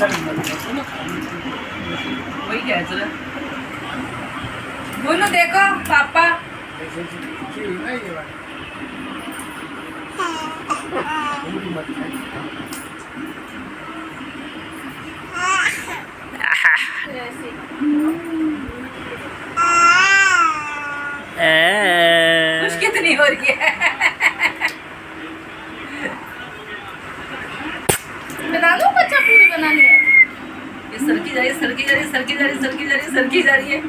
वही बोलो देखो पापा। खुश कितनी हो रही है? बना लो बच्चा पूरी बनानी है। सरकी जा रही है, सरकी जा रही है, सरकी जा रही है, सरकी जा रही है।